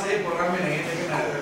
pase por Ramen ahí.